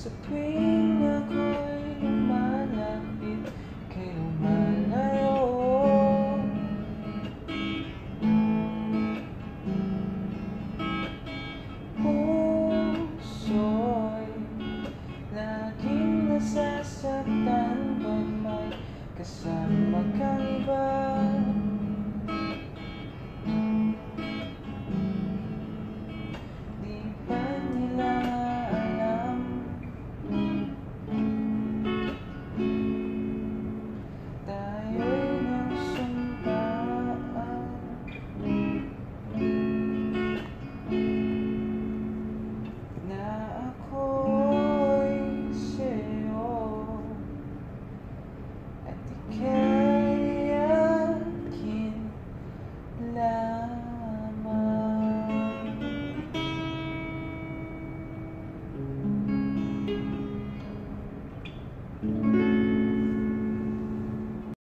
supreme. Mm-hmm.